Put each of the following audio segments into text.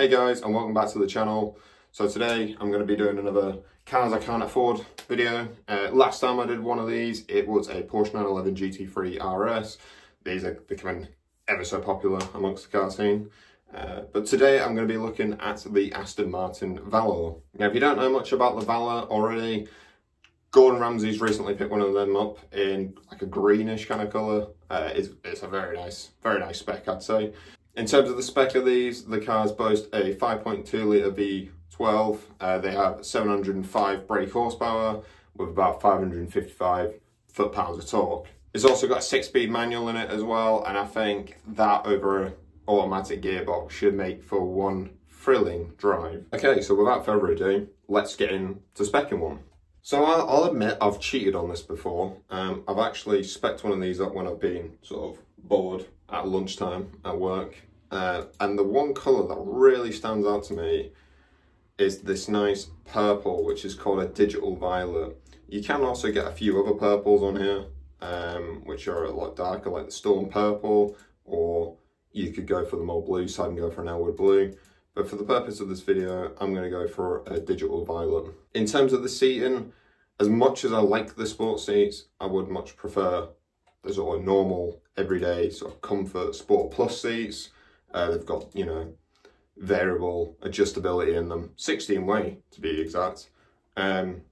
Hey guys and welcome back to the channel. So today I'm going to be doing another cars I can't afford video. Uh, last time I did one of these it was a Porsche 911 GT3 RS. These are becoming ever so popular amongst the car scene. Uh, but today I'm going to be looking at the Aston Martin Valour. Now if you don't know much about the Valour already, Gordon Ramsay's recently picked one of them up in like a greenish kind of colour. Uh, it's, it's a very nice, very nice spec I'd say. In terms of the spec of these, the cars boast a 5.2 litre V12. Uh, they have 705 brake horsepower with about 555 foot-pounds of torque. It's also got a six-speed manual in it as well, and I think that over an automatic gearbox should make for one thrilling drive. Okay, so without further ado, let's get into specking one. So I'll, I'll, admit I've cheated on this before. Um, I've actually specced one of these up when I've been sort of bored at lunchtime at work. Uh, and the one colour that really stands out to me is this nice purple, which is called a digital violet. You can also get a few other purples on here, um, which are a lot darker, like the Storm Purple, or you could go for the more blue side and go for an Elwood Blue. But for the purpose of this video, I'm going to go for a digital violet. In terms of the seating, as much as I like the sport seats, I would much prefer the sort of normal, everyday sort of comfort sport plus seats. Uh, they've got, you know, variable adjustability in them, 16 way to be exact. Um,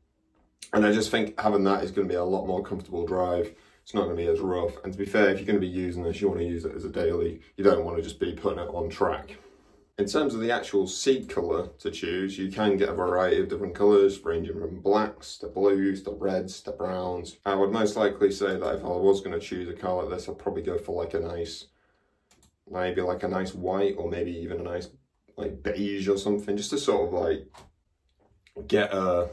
and I just think having that is going to be a lot more comfortable drive. It's not going to be as rough. And to be fair, if you're going to be using this, you want to use it as a daily. You don't want to just be putting it on track. In terms of the actual seat colour to choose, you can get a variety of different colours, ranging from blacks to blues to reds to browns. I would most likely say that if I was going to choose a car like this, I'd probably go for like a nice, maybe like a nice white or maybe even a nice like beige or something, just to sort of like get a,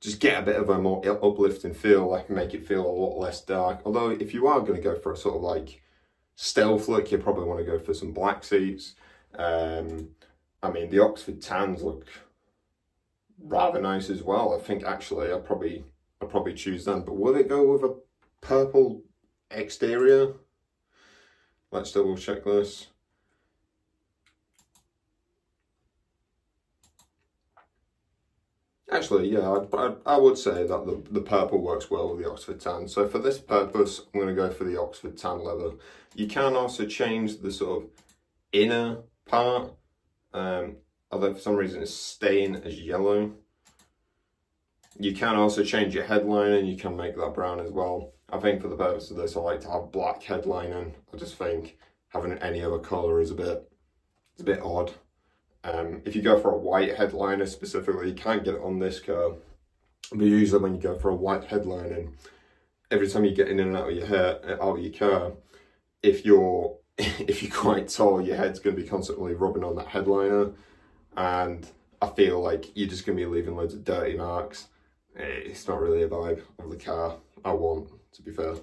just get a bit of a more uplifting feel, like make it feel a lot less dark. Although if you are going to go for a sort of like stealth look, you probably want to go for some black seats. Um, I mean, the Oxford tans look rather nice as well. I think actually I'll probably I'll probably choose them. But will it go with a purple exterior? Let's double check this. Actually, yeah, I'd, I'd, I would say that the, the purple works well with the Oxford tan. So for this purpose, I'm going to go for the Oxford tan leather. You can also change the sort of inner part, um, although for some reason it's staying as yellow. You can also change your headline and you can make that brown as well. I think for the purpose of this, I like to have black headlining. I just think having any other colour is a bit, it's a bit odd. Um, if you go for a white headliner specifically, you can't get it on this car. But usually when you go for a white headlining, every time you get in and out of your hair, out of your car, if you're if you're quite tall, your head's going to be constantly rubbing on that headliner. And I feel like you're just going to be leaving loads of dirty marks. Eh, it's not really a vibe of the car I want, to be fair.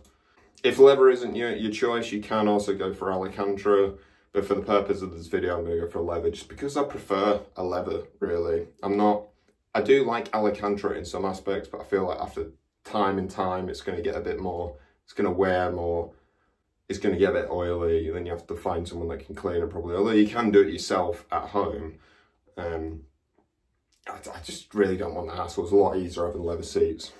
If leather isn't your, your choice, you can also go for Alcantara. But for the purpose of this video, I'm going to go for leather just because I prefer a leather, really. I'm not... I do like Alcantara in some aspects, but I feel like after time and time, it's going to get a bit more... It's going to wear more it's going to get a bit oily, and then you have to find someone that can clean it properly. Although you can do it yourself at home. Um, I, I just really don't want the hassle. It's a lot easier having leather seats.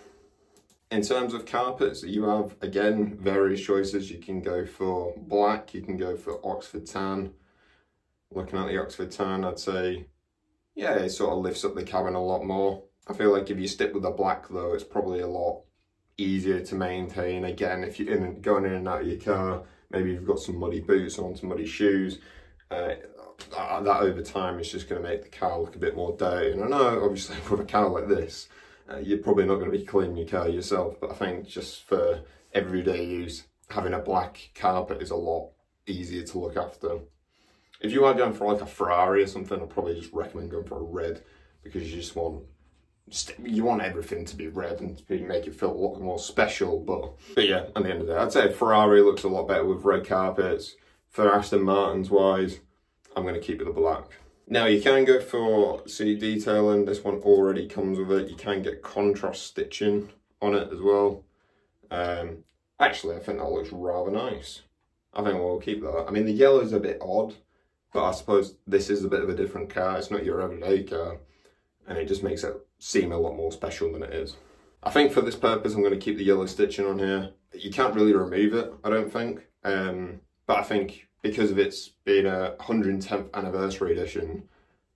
In terms of carpets, you have, again, various choices. You can go for black, you can go for Oxford tan. Looking at the Oxford tan, I'd say, yeah, it sort of lifts up the cabin a lot more. I feel like if you stick with the black though, it's probably a lot easier to maintain. Again, if you're in, going in and out of your car, maybe you've got some muddy boots on, some muddy shoes, uh, that over time is just going to make the car look a bit more dirty. And I know, obviously, with a car like this, uh, you're probably not going to be cleaning your car yourself, but I think just for everyday use, having a black carpet is a lot easier to look after. If you are going for like a Ferrari or something, I'd probably just recommend going for a red because you just want you want everything to be red and to make it feel a lot more special. But, but yeah, at the end of the day, I'd say Ferrari looks a lot better with red carpets. For Aston Martin's wise, I'm going to keep it the black. Now you can go for seat detailing. This one already comes with it. You can get contrast stitching on it as well. Um, actually, I think that looks rather nice. I think we'll keep that. I mean, the yellow is a bit odd But I suppose this is a bit of a different car. It's not your everyday car. And it just makes it seem a lot more special than it is. I think for this purpose, I'm going to keep the yellow stitching on here. You can't really remove it, I don't think. Um, but I think because of its being a 110th anniversary edition,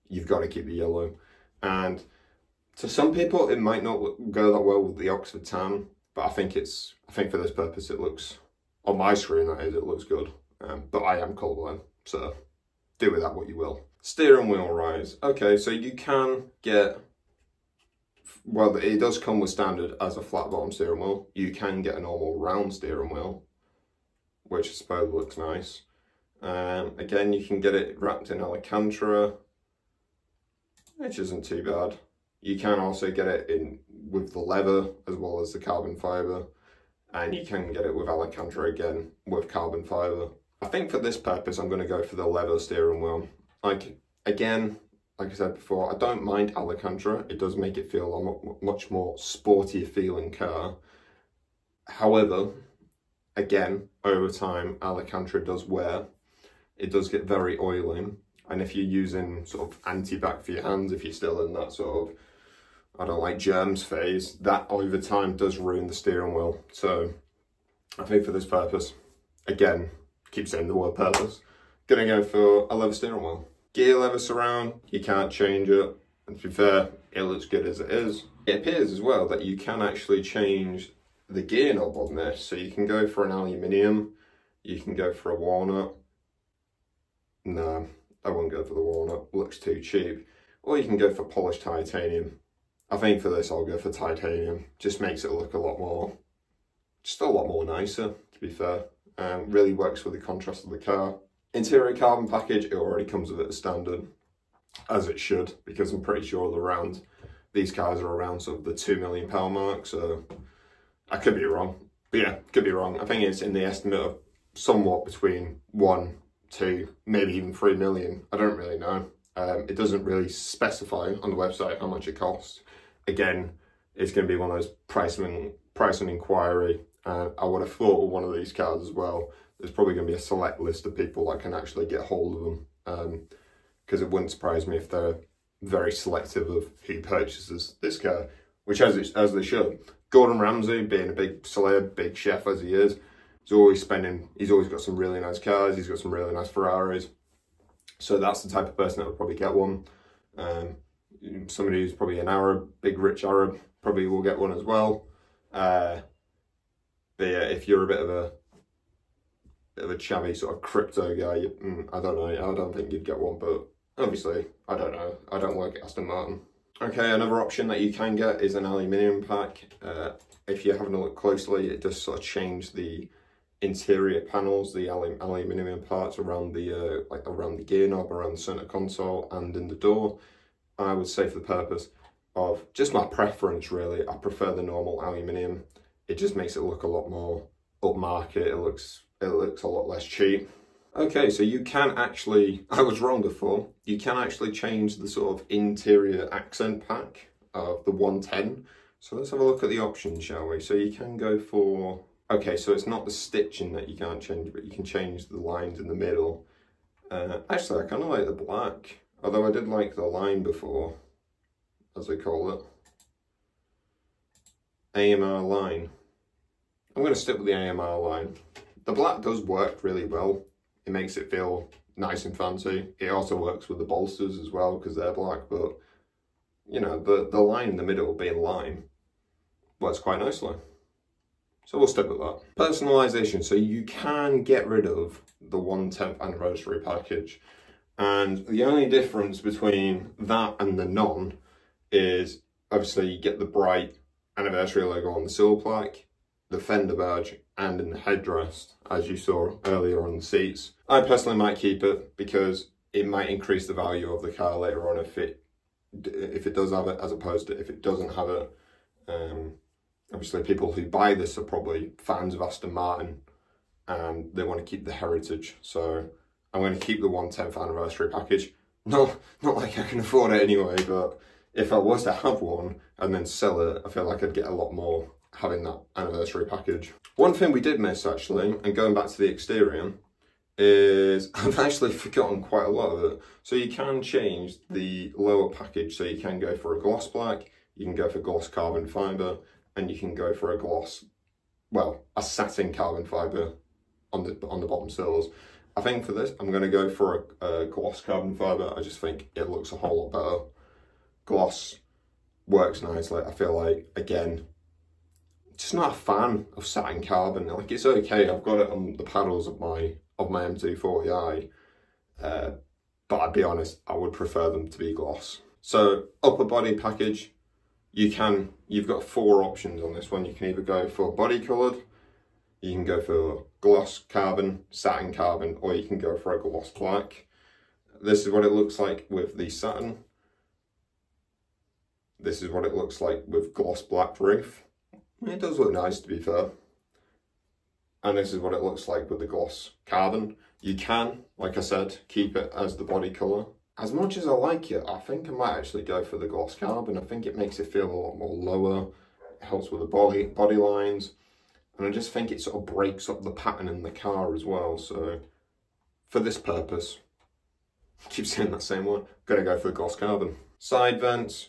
you've got to keep the yellow. And to some people, it might not go that well with the Oxford tan, but I think it's, I think for this purpose, it looks, on my screen that is, it looks good. Um, but I am colourblind, so do with that what you will. Steering wheel rise. Okay, so you can get, well, it does come with standard as a flat bottom steering wheel. You can get a normal round steering wheel, which I suppose looks nice. Um, again, you can get it wrapped in Alcantara, which isn't too bad. You can also get it in with the leather as well as the carbon fibre, and you can get it with Alcantara again with carbon fibre. I think for this purpose, I'm going to go for the leather steering wheel. Like, again, like I said before, I don't mind Alcantara. It does make it feel a much more sporty feeling car. However, again, over time, Alcantara does wear. It does get very oily. And if you're using sort of anti-bac for your hands, if you're still in that sort of, I don't like germs phase, that over time does ruin the steering wheel. So I think for this purpose, again, keep saying the word purpose, gonna go for a leather steering wheel. Gear leather surround, you can't change it. And to be fair, it looks good as it is. It appears as well that you can actually change the gear knob on this. So you can go for an aluminium, you can go for a walnut. No, I won't go for the walnut, looks too cheap. Or you can go for polished titanium. I think for this I'll go for titanium. Just makes it look a lot more, just a lot more nicer, to be fair. Um, really works with the contrast of the car. Interior carbon package, it already comes with it as standard, as it should, because I'm pretty sure around, these cars are around sort of the two million pound mark, so I could be wrong. But yeah, could be wrong. I think it's in the estimate of somewhat between one, two, maybe even three million. I don't really know. Um, it doesn't really specify on the website how much it costs. Again, it's going to be one of those price pricing, price and inquiry uh, I would have thought with one of these cars as well, there's probably going to be a select list of people that can actually get hold of them. Because um, it wouldn't surprise me if they're very selective of who purchases this car, which as, it, as they should. Gordon Ramsay, being a big celeb, big chef as he is, he's always spending, he's always got some really nice cars, he's got some really nice Ferraris. So that's the type of person that would probably get one. Um, somebody who's probably an Arab, big rich Arab, probably will get one as well. Uh, but yeah, if you're a bit of a bit of a chavvy sort of crypto guy, you, mm, I don't know, I don't think you'd get one, but obviously, I don't know. I don't work at Aston Martin. Okay, another option that you can get is an aluminium pack. Uh, if you're having a look closely, it does sort of change the interior panels, the aluminium parts around the uh, like around the gear knob, around the center console, and in the door. I would say for the purpose of just my preference, really, I prefer the normal aluminium it just makes it look a lot more upmarket. It looks it looks a lot less cheap. Okay, so you can actually, I was wrong before, you can actually change the sort of interior accent pack of the 110. So let's have a look at the options, shall we? So you can go for, okay, so it's not the stitching that you can't change, but you can change the lines in the middle. Uh, actually, I kind of like the black, although I did like the line before, as they call it. AMR Lime. I'm going to stick with the AMR Lime. The black does work really well. It makes it feel nice and fancy. It also works with the bolsters as well because they're black, but you know, the, the line in the middle being lime works quite nicely. So we'll stick with that. Personalisation, so you can get rid of the 1 10th anniversary package. And the only difference between that and the non is obviously you get the bright anniversary logo on the silver plaque the fender badge and in the headrest, as you saw earlier on the seats. I personally might keep it because it might increase the value of the car later on if it if it does have it as opposed to if it doesn't have it. Um, obviously, people who buy this are probably fans of Aston Martin and they want to keep the heritage. So I'm going to keep the 110th anniversary package. Not, not like I can afford it anyway, but if I was to have one and then sell it, I feel like I'd get a lot more having that anniversary package. One thing we did miss actually, and going back to the exterior, is I've actually forgotten quite a lot of it. So you can change the lower package. So you can go for a gloss black, you can go for gloss carbon fiber, and you can go for a gloss, well, a satin carbon fiber on the on the bottom sills. I think for this, I'm going to go for a, a gloss carbon fiber. I just think it looks a whole lot better. Gloss works nicely. I feel like, again, just not a fan of satin carbon. Like, it's okay. I've got it on the paddles of my of my M240i. Uh, but I'd be honest, I would prefer them to be gloss. So upper body package, you can, you've got four options on this one. You can either go for body coloured, you can go for gloss carbon, satin carbon, or you can go for a gloss black. This is what it looks like with the satin. This is what it looks like with gloss black roof. It does look nice to be fair and this is what it looks like with the gloss carbon. You can, like I said, keep it as the body colour. As much as I like it, I think I might actually go for the gloss carbon. I think it makes it feel a lot more lower, it helps with the body, body lines, and I just think it sort of breaks up the pattern in the car as well. So for this purpose, I keep saying that same one, gonna go for the gloss carbon. Side vents,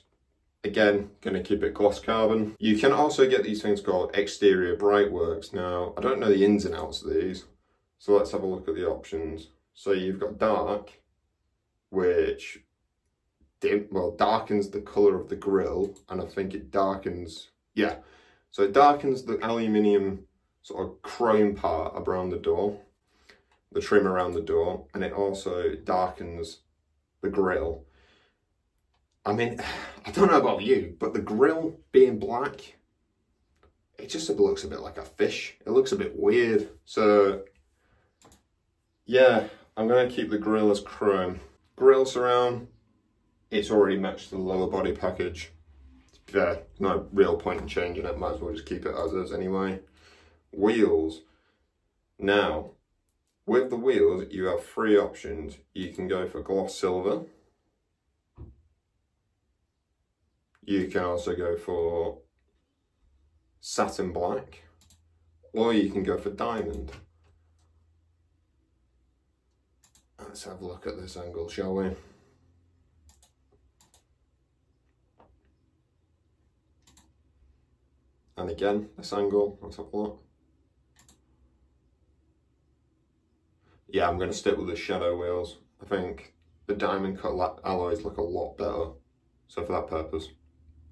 Again, going to keep it gloss carbon. You can also get these things called exterior brightworks. Now, I don't know the ins and outs of these, so let's have a look at the options. So you've got dark, which dim, well darkens the colour of the grill, and I think it darkens, yeah. So it darkens the aluminium sort of chrome part around the door, the trim around the door, and it also darkens the grille. I mean, I don't know about you, but the grill being black, it just looks a bit like a fish. It looks a bit weird. So, yeah, I'm going to keep the grill as chrome. Grill surround, it's already matched the lower body package. Yeah, no real point in changing it. Might as well just keep it as is anyway. Wheels. Now, with the wheels, you have three options. You can go for gloss silver You can also go for satin black or you can go for diamond. Let's have a look at this angle, shall we? And again, this angle, let's have a look. Yeah, I'm going to stick with the shadow wheels. I think the diamond cut alloys look a lot better. So for that purpose,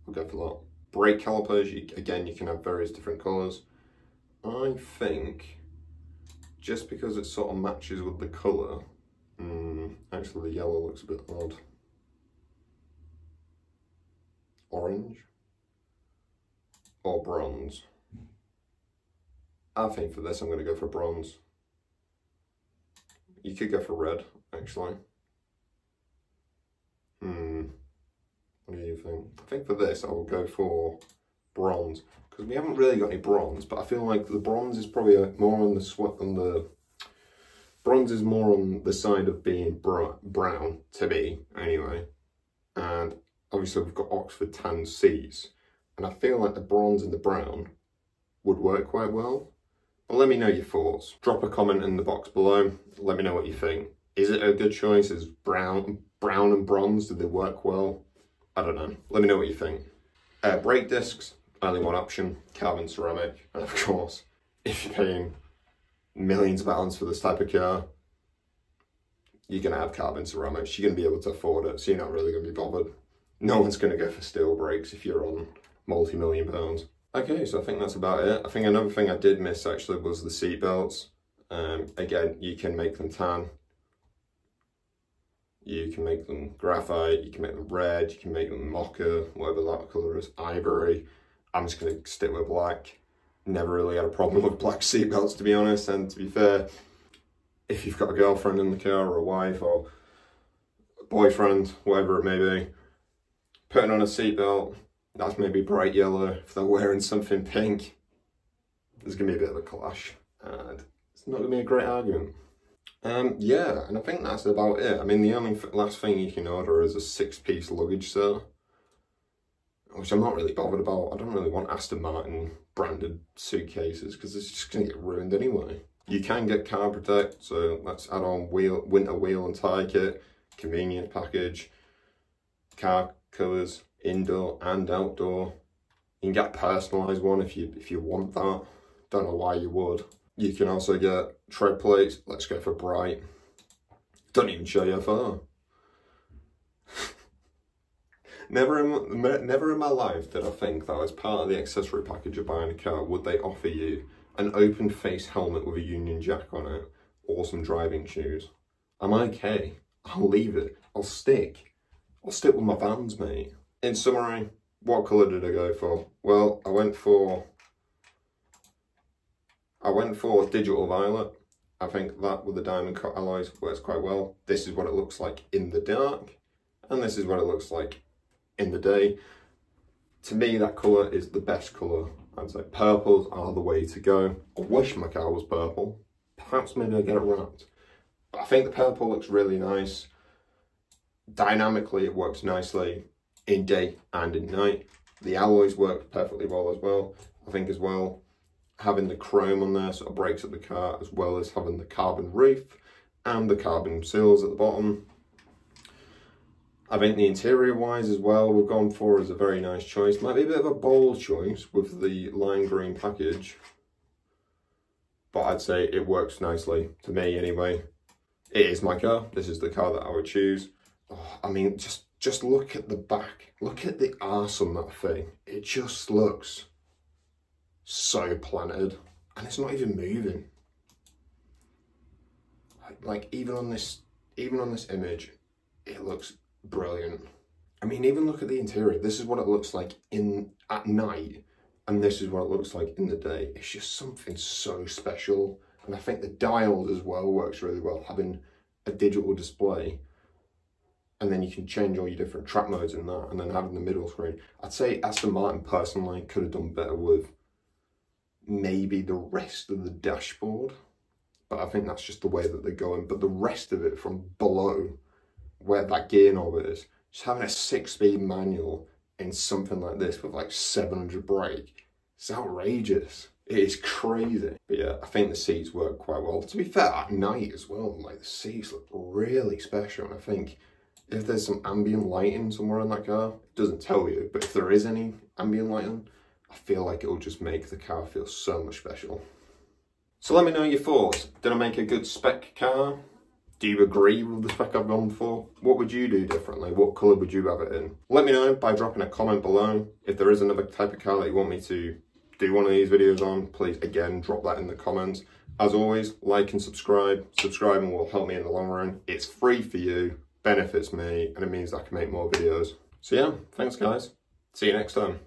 We'll go for that. Brake calipers, you, again, you can have various different colours. I think just because it sort of matches with the colour, mm, actually the yellow looks a bit odd. Orange or bronze. I think for this I'm going to go for bronze. You could go for red, actually. Hmm. What do you think? I think for this I will go for bronze because we haven't really got any bronze, but I feel like the bronze is probably uh, more on the sweat on the bronze is more on the side of being brown to me anyway. And obviously we've got Oxford tan seats, and I feel like the bronze and the brown would work quite well. But let me know your thoughts. Drop a comment in the box below. Let me know what you think. Is it a good choice? Is brown, brown and bronze, do they work well? I don't know. Let me know what you think. Uh, brake discs, only one option, carbon ceramic. And of course, if you're paying millions of pounds for this type of car, you're going to have carbon ceramics. You're going to be able to afford it, so you're not really going to be bothered. No one's going to go for steel brakes if you're on multi-million pounds. Okay, so I think that's about it. I think another thing I did miss actually was the seat belts. Um, again, you can make them tan you can make them graphite, you can make them red, you can make them mocha, whatever that colour is, ivory. I'm just going to stick with black. Never really had a problem with black seatbelts to be honest, and to be fair, if you've got a girlfriend in the car or a wife or a boyfriend, whatever it may be, putting on a seatbelt, that's maybe bright yellow. If they're wearing something pink, there's going to be a bit of a clash, and it's not going to be a great argument. Um, yeah, and I think that's about it. I mean, the only last thing you can order is a six-piece luggage set, which I'm not really bothered about. I don't really want Aston Martin branded suitcases because it's just going to get ruined anyway. You can get car protect, so let's add on wheel, winter wheel and tyre kit, convenient package, car colours, indoor and outdoor. You can get a personalised one if you if you want that. Don't know why you would. You can also get tread plates. Let's go for bright. Don't even show you far. never in never in my life did I think that as part of the accessory package of buying a car would they offer you an open face helmet with a Union Jack on it, or some driving shoes. I'm okay. I'll leave it. I'll stick. I'll stick with my Vans, mate. In summary, what colour did I go for? Well, I went for... I went for digital violet. I think that with the diamond cut alloys works quite well. This is what it looks like in the dark, and this is what it looks like in the day. To me, that colour is the best colour I'd say purples are the way to go. I wish my car was purple. Perhaps maybe I get it wrapped. But I think the purple looks really nice. Dynamically, it works nicely in day and in night. The alloys work perfectly well as well. I think as well, having the chrome on there sort of breaks up the car as well as having the carbon roof and the carbon seals at the bottom I think the interior wise as well, we've gone for is a very nice choice. Might be a bit of a bold choice with the lime green package. But I'd say it works nicely, to me anyway. It is my car. This is the car that I would choose. Oh, I mean, just, just look at the back. Look at the arse on that thing. It just looks so planted. And it's not even moving. Like, even on this, even on this image, it looks brilliant. I mean, even look at the interior. This is what it looks like in at night, and this is what it looks like in the day. It's just something so special. And I think the dials as well works really well, having a digital display. And then you can change all your different track modes in that, and then having the middle screen. I'd say Aston Martin personally could have done better with maybe the rest of the dashboard. But I think that's just the way that they're going. But the rest of it from below where that gear knob is, just having a six-speed manual in something like this with like 700 brake, it's outrageous. It is crazy. But yeah, I think the seats work quite well. To be fair, at night as well, like the seats look really special. And I think if there's some ambient lighting somewhere in that car, it doesn't tell you, but if there is any ambient lighting, I feel like it'll just make the car feel so much special. So let me know your thoughts. Did I make a good spec car? Do you agree with the spec I've gone for? What would you do differently? What colour would you have it in? Let me know by dropping a comment below. If there is another type of car that you want me to do one of these videos on, please again drop that in the comments. As always, like and subscribe. Subscribing will help me in the long run. It's free for you, benefits me, and it means I can make more videos. So yeah, thanks guys. See you next time.